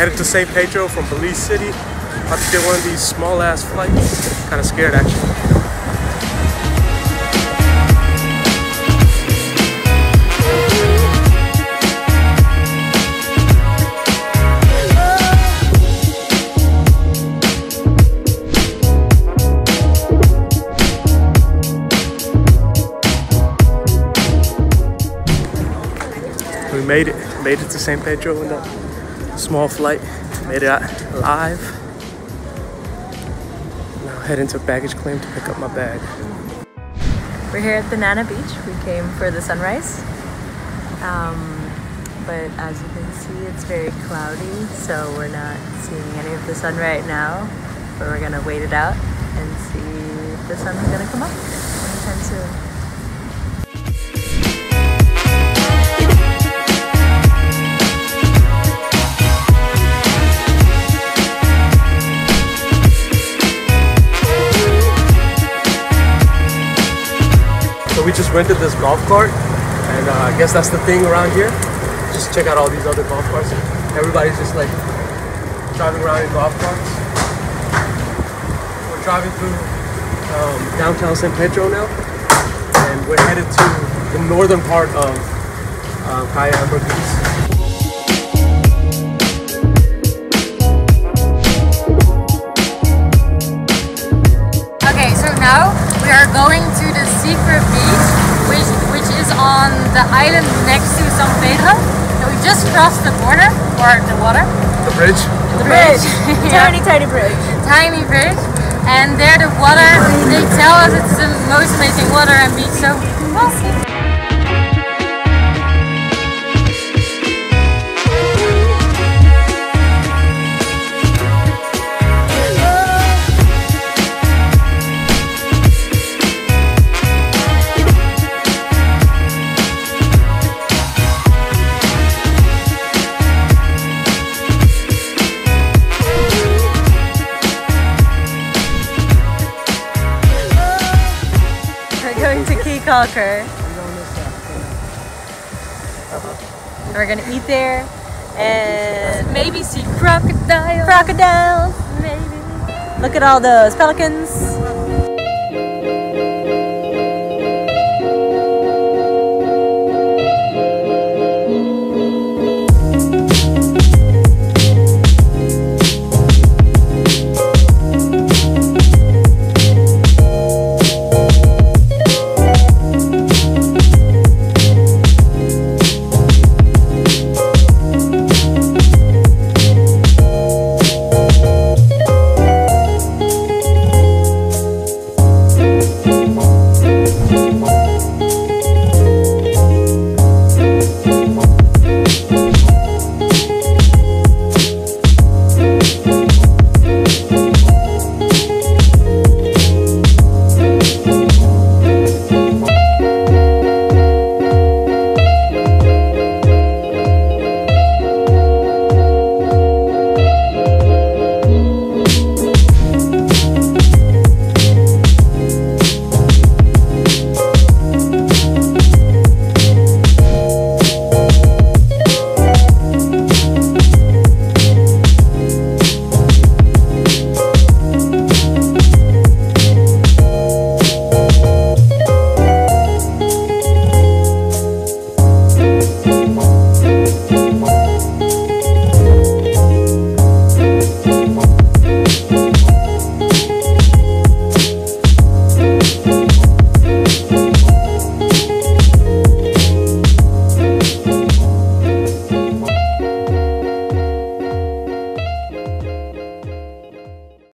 Headed to San Pedro from Belize City. About to get one of these small ass flights. Kind of scared actually. We made it, made it to San Pedro in the small flight. Made it out live. Now heading to baggage claim to pick up my bag. We're here at Banana Beach. We came for the sunrise. Um, but as you can see, it's very cloudy, so we're not seeing any of the sun right now. But we're gonna wait it out and see if the sun's gonna come up anytime soon. We just rented this golf cart, and uh, I guess that's the thing around here. Just check out all these other golf carts. Everybody's just like driving around in golf carts. We're driving through um, downtown San Pedro now, and we're headed to the northern part of uh, Cayo Ambergris. Okay, so now we are going to the secret beach, the island next to San Pedro. So we just crossed the border, or the water. The bridge. The bridge. Yeah. Tiny, tiny bridge. Tiny bridge. And there the water, they tell us it's the most amazing water and beach, so we'll see. Going to We're gonna eat there and Maybe see crocodile. crocodiles. Maybe. Look at all those pelicans.